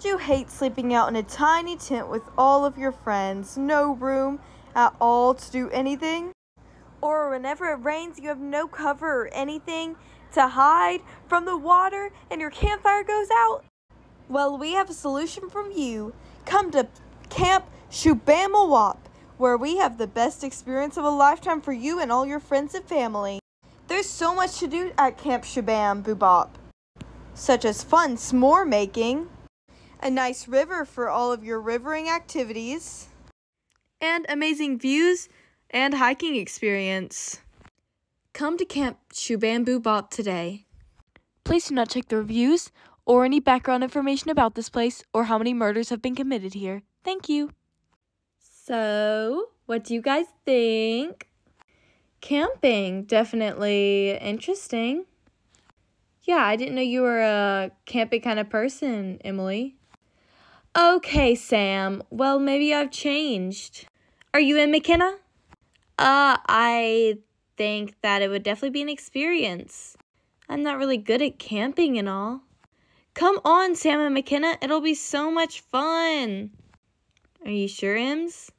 Don't you hate sleeping out in a tiny tent with all of your friends, no room at all to do anything? Or whenever it rains, you have no cover or anything to hide from the water and your campfire goes out? Well, we have a solution from you. Come to Camp Shubamawop, where we have the best experience of a lifetime for you and all your friends and family. There's so much to do at Camp Shubam Boobop, such as fun s'more making, a nice river for all of your rivering activities, and amazing views and hiking experience. Come to Camp Shubambu Bop today. Please do not check the reviews or any background information about this place or how many murders have been committed here. Thank you. So, what do you guys think? Camping, definitely interesting. Yeah, I didn't know you were a camping kind of person, Emily. Okay, Sam. Well, maybe I've changed. Are you in McKenna? Uh, I think that it would definitely be an experience. I'm not really good at camping and all. Come on, Sam and McKenna. It'll be so much fun. Are you sure, Ems?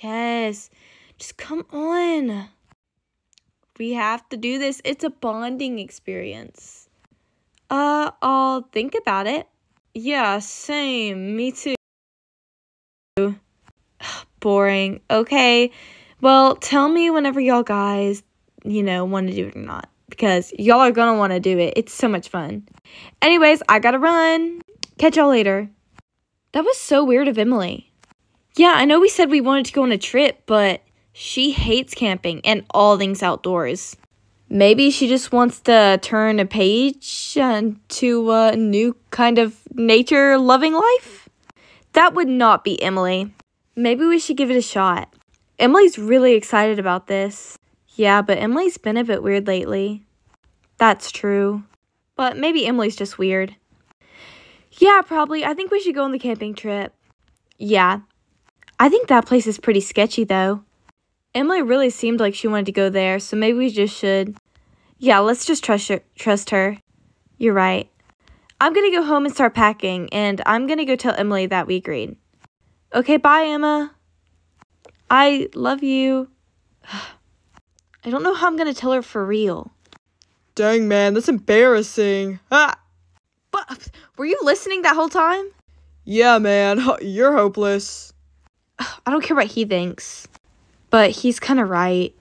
Yes. Just come on. We have to do this. It's a bonding experience. Uh, I'll think about it. Yeah, same. Me too. Boring. Okay. Well, tell me whenever y'all guys, you know, want to do it or not. Because y'all are going to want to do it. It's so much fun. Anyways, I gotta run. Catch y'all later. That was so weird of Emily. Yeah, I know we said we wanted to go on a trip, but she hates camping and all things outdoors. Maybe she just wants to turn a page to a new kind of nature loving life? That would not be Emily. Maybe we should give it a shot. Emily's really excited about this. Yeah, but Emily's been a bit weird lately. That's true. But maybe Emily's just weird. Yeah, probably. I think we should go on the camping trip. Yeah. I think that place is pretty sketchy, though. Emily really seemed like she wanted to go there, so maybe we just should. Yeah, let's just trust her. Trust her. You're right. I'm gonna go home and start packing, and I'm gonna go tell Emily that we agreed. Okay, bye, Emma. I love you. I don't know how I'm gonna tell her for real. Dang, man, that's embarrassing. Ah! But were you listening that whole time? Yeah, man, you're hopeless. I don't care what he thinks. But he's kind of right.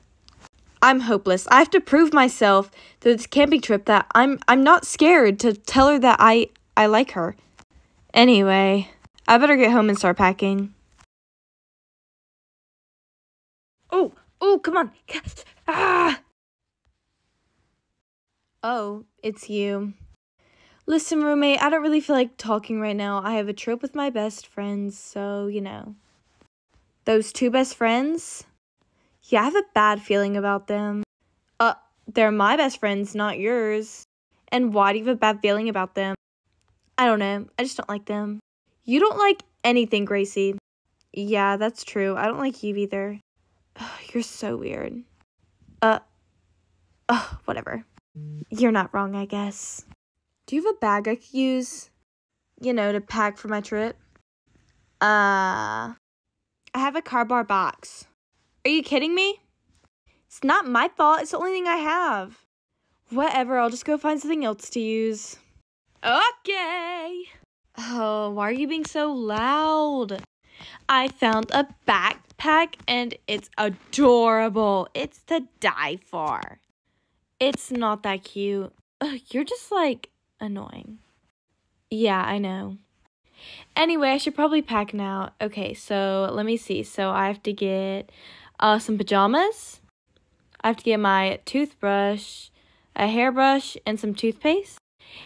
I'm hopeless. I have to prove myself to this camping trip that I'm I'm not scared to tell her that I I like her. Anyway, I better get home and start packing. Oh, oh, come on. Ah! Oh, it's you. Listen, roommate, I don't really feel like talking right now. I have a trip with my best friends, so, you know. Those two best friends? Yeah, I have a bad feeling about them. Uh, they're my best friends, not yours. And why do you have a bad feeling about them? I don't know. I just don't like them. You don't like anything, Gracie. Yeah, that's true. I don't like you either. you're so weird. Uh, uh, whatever. You're not wrong, I guess. Do you have a bag I could use? You know, to pack for my trip? Uh, I have a cardboard box. Are you kidding me? It's not my fault. It's the only thing I have. Whatever, I'll just go find something else to use. Okay. Oh, why are you being so loud? I found a backpack and it's adorable. It's to die for. It's not that cute. Ugh, you're just like annoying. Yeah, I know. Anyway, I should probably pack now. Okay, so let me see. So I have to get uh, some pajamas. I have to get my toothbrush, a hairbrush, and some toothpaste.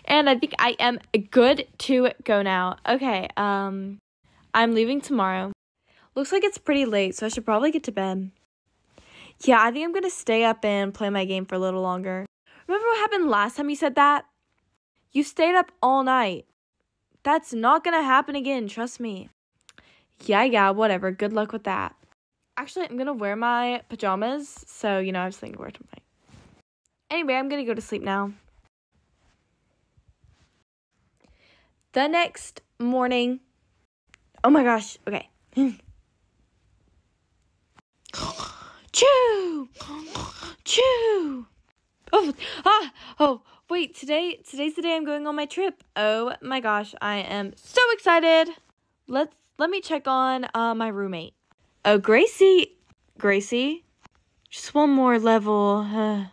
And I think I am good to go now. Okay, um, I'm leaving tomorrow. Looks like it's pretty late, so I should probably get to bed. Yeah, I think I'm gonna stay up and play my game for a little longer. Remember what happened last time you said that? You stayed up all night. That's not gonna happen again, trust me. Yeah, yeah, whatever. Good luck with that. Actually, I'm gonna wear my pajamas, so you know, I was thinking to my. Anyway, I'm gonna go to sleep now. The next morning. Oh my gosh. Okay. Choo! Choo! Oh, ah, oh, wait, today, today's the day I'm going on my trip. Oh my gosh, I am so excited. Let's, let me check on, uh, my roommate. Oh, Gracie, Gracie, just one more level. Uh,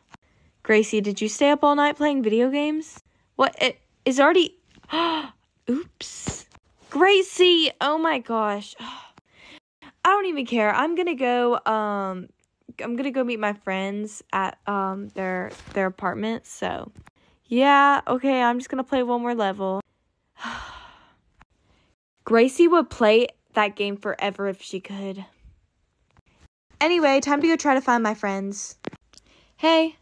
Gracie, did you stay up all night playing video games? What, it is already, oops. Gracie, oh my gosh. I don't even care. I'm gonna go, um, I'm gonna go meet my friends at um their their apartment. So, yeah, okay. I'm just gonna play one more level. Gracie would play that game forever if she could. Anyway, time to go try to find my friends. Hey.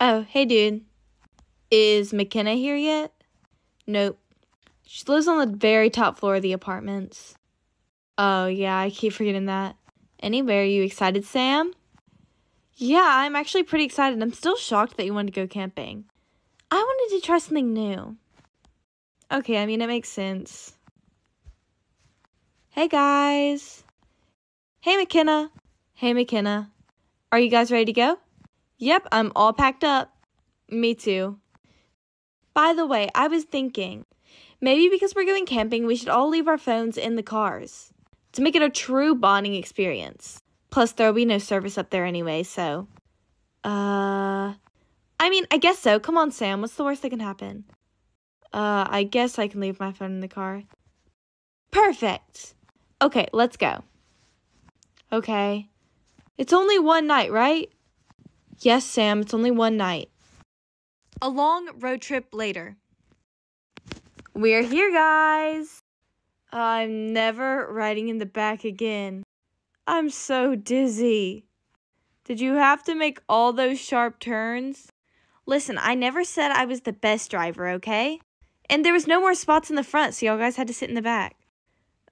Oh, hey, dude. Is McKenna here yet? Nope. She lives on the very top floor of the apartments. Oh, yeah, I keep forgetting that. Anyway, are you excited, Sam? Yeah, I'm actually pretty excited. I'm still shocked that you wanted to go camping. I wanted to try something new. Okay, I mean, it makes sense. Hey, guys. Hey, McKenna. Hey, McKenna. Are you guys ready to go? Yep, I'm all packed up. Me too. By the way, I was thinking maybe because we're going camping, we should all leave our phones in the cars to make it a true bonding experience. Plus, there'll be no service up there anyway, so. Uh. I mean, I guess so. Come on, Sam. What's the worst that can happen? Uh, I guess I can leave my phone in the car. Perfect! Okay, let's go. Okay. It's only one night, right? Yes, Sam, it's only one night. A long road trip later. We're here, guys. I'm never riding in the back again. I'm so dizzy. Did you have to make all those sharp turns? Listen, I never said I was the best driver, okay? And there was no more spots in the front, so y'all guys had to sit in the back.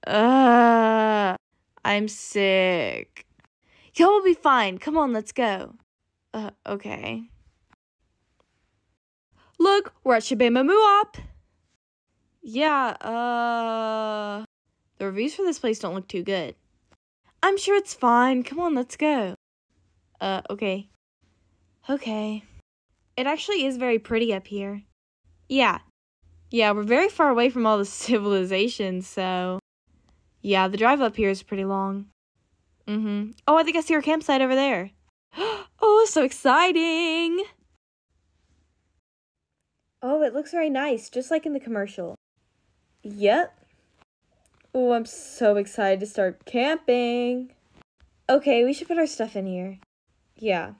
Ugh, I'm sick. Y'all will be fine. Come on, let's go. Uh, okay. Look, we're at Shabema Muop. Yeah, uh... The reviews for this place don't look too good. I'm sure it's fine. Come on, let's go. Uh, okay. Okay. It actually is very pretty up here. Yeah. Yeah, we're very far away from all the civilization, so... Yeah, the drive up here is pretty long. Mm-hmm. Oh, I think I see our campsite over there. oh, so exciting! Oh, it looks very nice, just like in the commercial. Yep. Oh, I'm so excited to start camping. Okay, we should put our stuff in here. Yeah,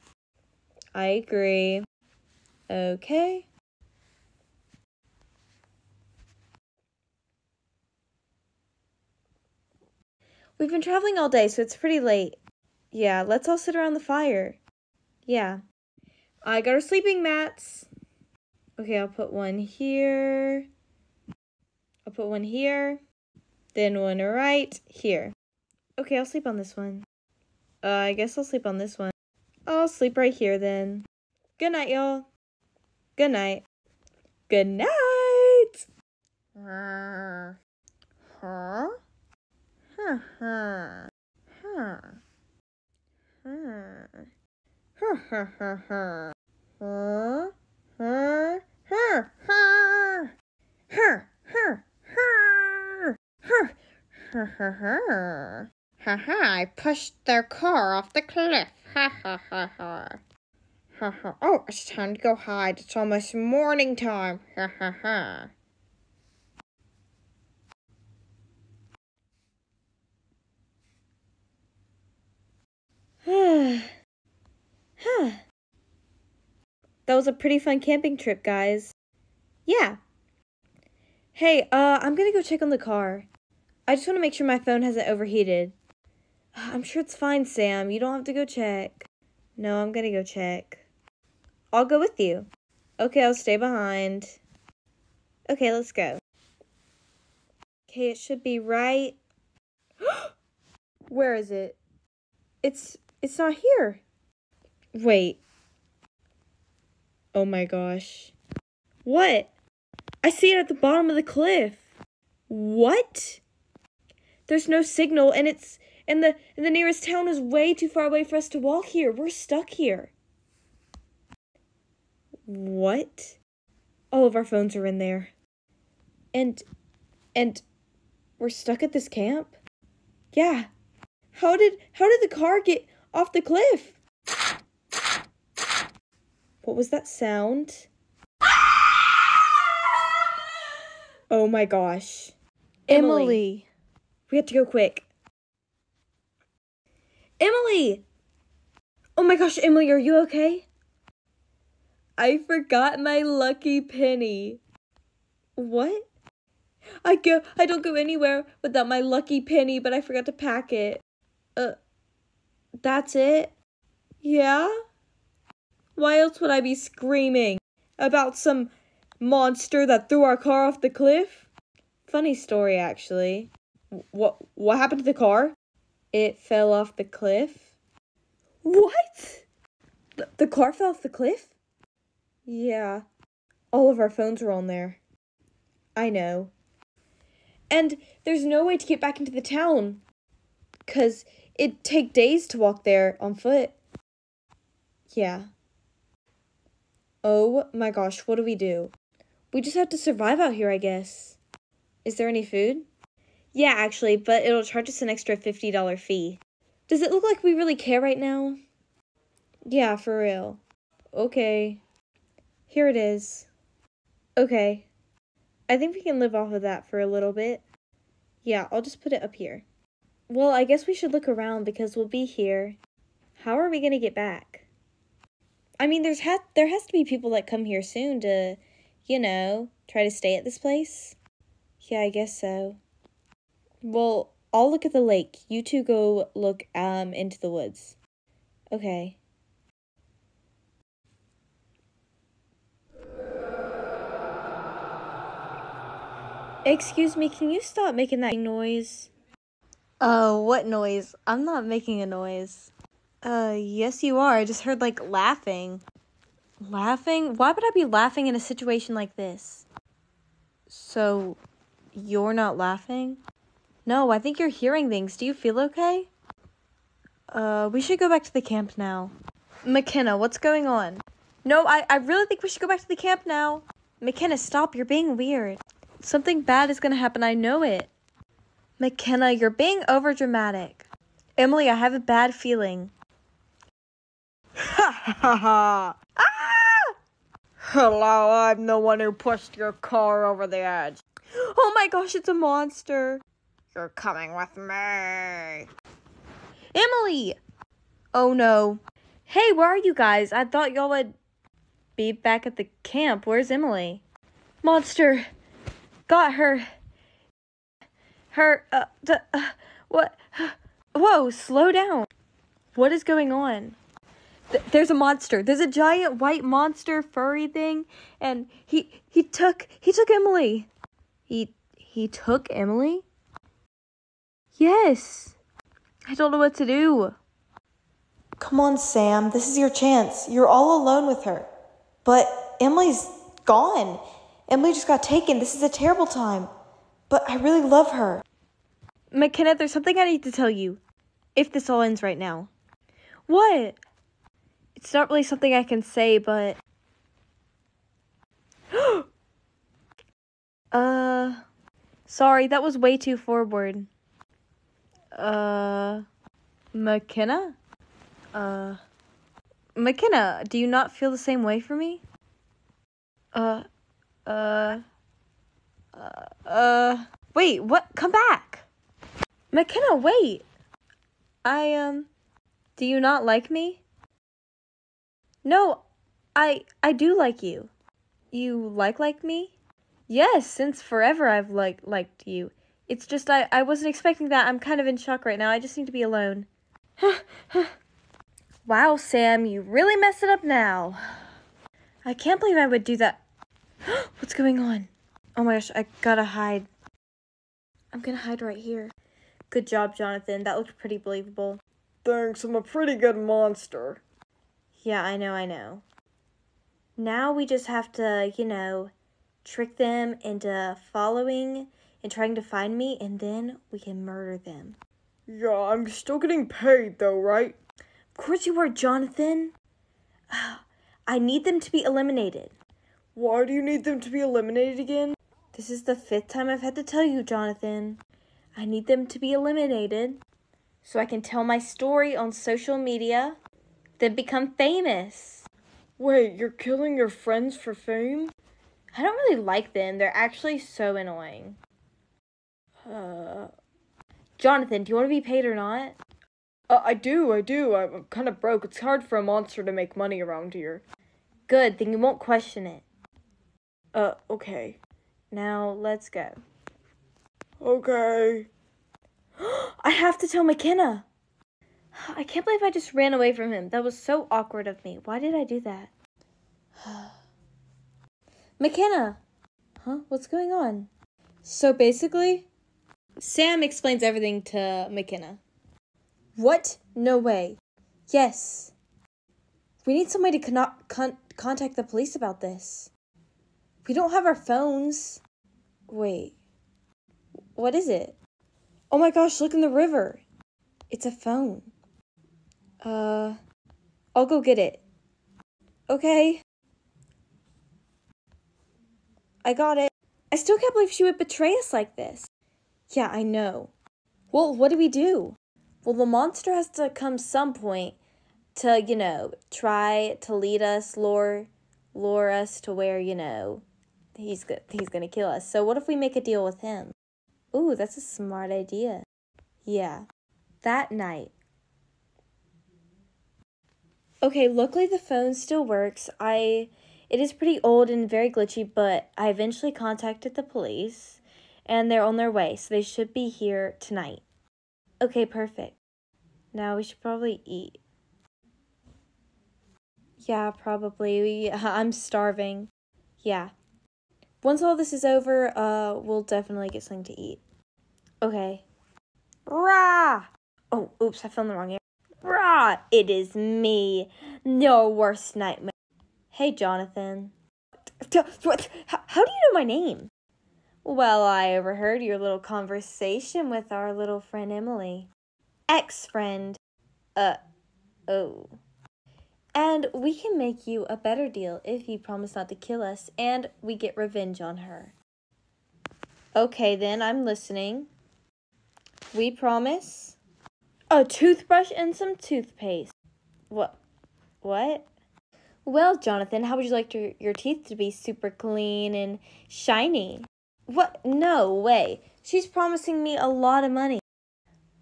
I agree. Okay. We've been traveling all day, so it's pretty late. Yeah, let's all sit around the fire. Yeah. I got our sleeping mats. Okay, I'll put one here. I'll put one here. Then one right here. Okay, I'll sleep on this one. Uh, I guess I'll sleep on this one. I'll sleep right here then. Good night, y'all. Good night. Good night. Huh? Ha huh. Huh. Huh. Huh, huh, huh, huh. Huh, huh, huh, huh. Huh, huh, huh. Huh, huh, huh, huh. Ha ha, I pushed their car off the cliff. Ha ha ha ha. Ha ha. Oh, it's time to go hide. It's almost morning time. Ha ha ha. that was a pretty fun camping trip, guys. Yeah. Hey, uh, I'm gonna go check on the car. I just want to make sure my phone hasn't overheated. I'm sure it's fine, Sam. You don't have to go check. No, I'm gonna go check. I'll go with you. Okay, I'll stay behind. Okay, let's go. Okay, it should be right. Where is it? It's it's not here. Wait. Oh my gosh. What? I see it at the bottom of the cliff. What? There's no signal and it's and the and the nearest town is way too far away for us to walk here. We're stuck here. What? All of our phones are in there. And and we're stuck at this camp? Yeah. How did how did the car get off the cliff? What was that sound? Oh my gosh. Emily. We have to go quick. Emily! Oh my gosh, Emily, are you okay? I forgot my lucky penny. What? I go I don't go anywhere without my lucky penny, but I forgot to pack it. Uh that's it? Yeah? Why else would I be screaming about some monster that threw our car off the cliff? Funny story actually. What what happened to the car? It fell off the cliff. What? The, the car fell off the cliff? Yeah. All of our phones were on there. I know. And there's no way to get back into the town. Cause it'd take days to walk there on foot. Yeah. Oh my gosh, what do we do? We just have to survive out here, I guess. Is there any food? Yeah, actually, but it'll charge us an extra $50 fee. Does it look like we really care right now? Yeah, for real. Okay. Here it is. Okay. I think we can live off of that for a little bit. Yeah, I'll just put it up here. Well, I guess we should look around because we'll be here. How are we going to get back? I mean, there's ha- there has to be people that come here soon to, you know, try to stay at this place. Yeah, I guess so. Well, I'll look at the lake. You two go look um into the woods. Okay. Excuse me, can you stop making that noise? Uh, what noise? I'm not making a noise. Uh, yes, you are. I just heard like laughing. Laughing? Why would I be laughing in a situation like this? So, you're not laughing? No, I think you're hearing things. Do you feel okay? Uh, we should go back to the camp now. McKenna, what's going on? No, I, I really think we should go back to the camp now. McKenna, stop. You're being weird. Something bad is gonna happen. I know it. McKenna, you're being over dramatic. Emily, I have a bad feeling. Ha ha ha! Ah! Hello, I'm the one who pushed your car over the edge. Oh my gosh, it's a monster. You're coming with me. Emily! Oh no. Hey, where are you guys? I thought y'all would be back at the camp. Where's Emily? Monster got her. Her, uh, the, uh, what? Whoa, slow down. What is going on? Th- there's a monster. There's a giant white monster furry thing, and he he took he took Emily. He he took Emily? Yes. I don't know what to do. Come on, Sam. This is your chance. You're all alone with her. But Emily's gone. Emily just got taken. This is a terrible time. But I really love her. McKenna, there's something I need to tell you. If this all ends right now. What? It's not really something I can say, but. uh. Sorry, that was way too forward. Uh. McKenna? Uh. McKenna, do you not feel the same way for me? Uh. Uh. Uh. uh wait, what? Come back! McKenna, wait! I, um. Do you not like me? No, I. I do like you. You like like me? Yes, since forever I've like liked you. It's just I, I wasn't expecting that. I'm kind of in shock right now. I just need to be alone. wow, Sam, you really messed it up now. I can't believe I would do that. What's going on? Oh my gosh, I gotta hide. I'm gonna hide right here. Good job, Jonathan. That looked pretty believable. Thanks, I'm a pretty good monster. Yeah, I know, I know. Now we just have to, you know, trick them into following and trying to find me, and then we can murder them. Yeah, I'm still getting paid though, right? Of course you are, Jonathan. I need them to be eliminated. Why do you need them to be eliminated again? This is the fifth time I've had to tell you, Jonathan. I need them to be eliminated so I can tell my story on social media, then become famous. Wait, you're killing your friends for fame? I don't really like them. They're actually so annoying. Uh, Jonathan, do you want to be paid or not? Uh, I do, I do. I'm kind of broke. It's hard for a monster to make money around here. Good, then you won't question it. Uh, okay. Now, let's go. Okay. I have to tell McKenna. I can't believe I just ran away from him. That was so awkward of me. Why did I do that? McKenna! Huh? What's going on? So basically, Sam explains everything to McKenna. What? No way. Yes. We need somebody to con- con- contact the police about this. We don't have our phones. Wait. What is it? Oh my gosh, look in the river. It's a phone. Uh, I'll go get it. Okay. I got it. I still can't believe she would betray us like this. Yeah, I know. Well, what do we do? Well, the monster has to come some point to, you know, try to lead us, lure, lure us to where, you know, he's go- he's gonna kill us. So what if we make a deal with him? Ooh, that's a smart idea. Yeah. That night. Okay, luckily the phone still works. I it is pretty old and very glitchy, but I eventually contacted the police and they're on their way, so they should be here tonight. Okay, perfect. Now we should probably eat. Yeah, probably. We, I'm starving. Yeah. Once all this is over, uh, we'll definitely get something to eat. Okay. Rah! Oh, oops, I found the wrong area. Rah! It is me, your worst nightmare. Hey, Jonathan. What? How do you know my name? Well, I overheard your little conversation with our little friend Emily. Ex friend. Uh, oh. And we can make you a better deal if you promise not to kill us and we get revenge on her. Okay, then, I'm listening. We promise a toothbrush and some toothpaste. What? What? Well, Jonathan, how would you like your, your teeth to be super clean and shiny? What? No way. She's promising me a lot of money.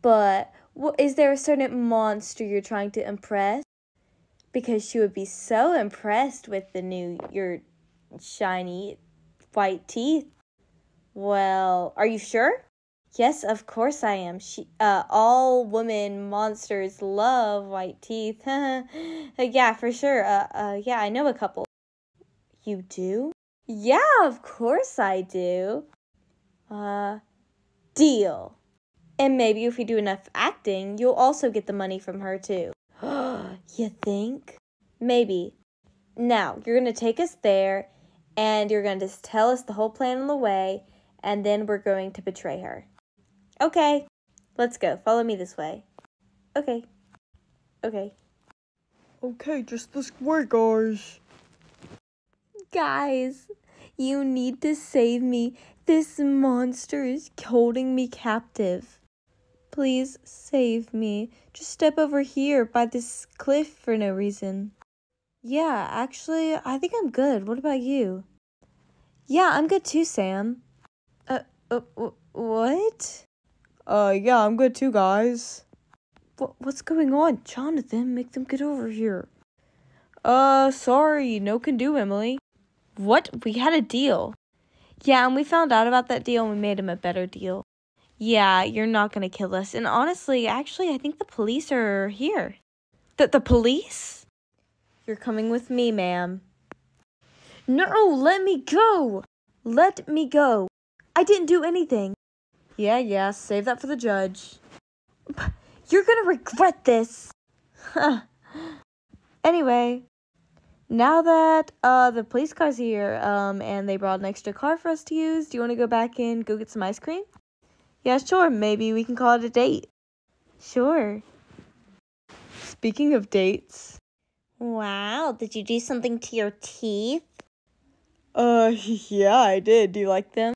But what, is there a certain monster you're trying to impress? Because she would be so impressed with the new, your shiny white teeth. Well, are you sure? Yes, of course I am. She, uh, all women monsters love white teeth. yeah, for sure. Uh, uh, yeah, I know a couple. You do? Yeah, of course I do. Uh, deal. And maybe if we do enough acting, you'll also get the money from her too. you think? Maybe. Now, you're going to take us there, and you're going to just tell us the whole plan on the way, and then we're going to betray her. Okay, let's go. Follow me this way. Okay. Okay. Okay, just this way, guys. Guys, you need to save me. This monster is holding me captive. Please save me. Just step over here by this cliff for no reason. Yeah, actually, I think I'm good. What about you? Yeah, I'm good too, Sam. Uh, uh what? Uh, yeah, I'm good too, guys. What, what's going on? Jonathan, make them get over here. Uh, sorry, no can do, Emily. What? We had a deal. Yeah, and we found out about that deal and we made him a better deal. Yeah, you're not gonna kill us. And honestly, actually, I think the police are here. The, the police? You're coming with me, ma'am. No, let me go! Let me go. I didn't do anything. Yeah, yeah, save that for the judge. You're gonna regret this. anyway, Now that uh the police car's here, um, and they brought an extra car for us to use, do you want to go back and go get some ice cream? Yeah, sure. Maybe we can call it a date. Sure. Speaking of dates, Wow, did you do something to your teeth? uh, yeah, I did. Do you like them?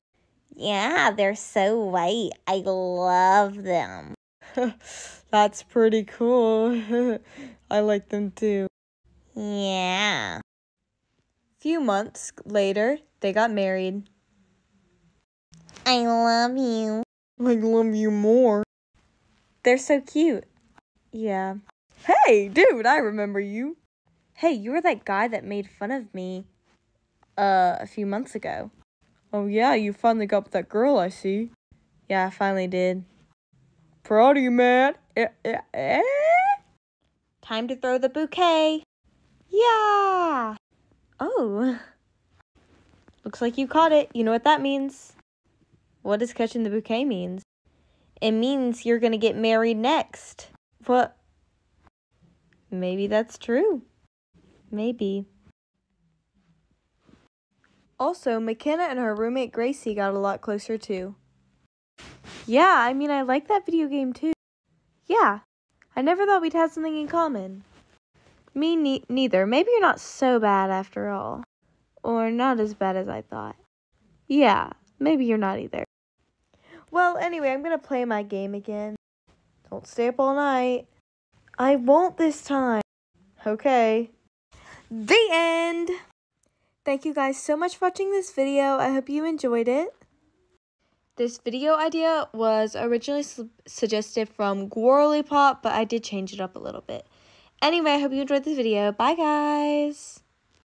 Yeah, they're so white. I love them. That's pretty cool. I like them too. Yeah. few months later, they got married. I love you. I love you more. They're so cute. Yeah. Hey, dude, I remember you. Hey, you were that guy that made fun of me uh a few months ago. Oh yeah, you finally got with that girl, I see. Yeah, I finally did. Proud of you, man. Eh, eh, eh? Time to throw the bouquet. Yeah. Oh. Looks like you caught it. You know what that means? What does catching the bouquet means? It means you're going to get married next. What? Maybe that's true. Maybe. Also, McKenna and her roommate Gracie got a lot closer too. Yeah, I mean, I like that video game too. Yeah, I never thought we'd have something in common. Me ne- neither. Maybe you're not so bad after all. Or not as bad as I thought. Yeah, maybe you're not either. Well, anyway, I'm gonna play my game again. Don't stay up all night. I won't this time. Okay. The end! Thank you guys so much for watching this video. I hope you enjoyed it. This video idea was originally su- suggested from Gworlypop, but I did change it up a little bit. Anyway, I hope you enjoyed this video. Bye, guys!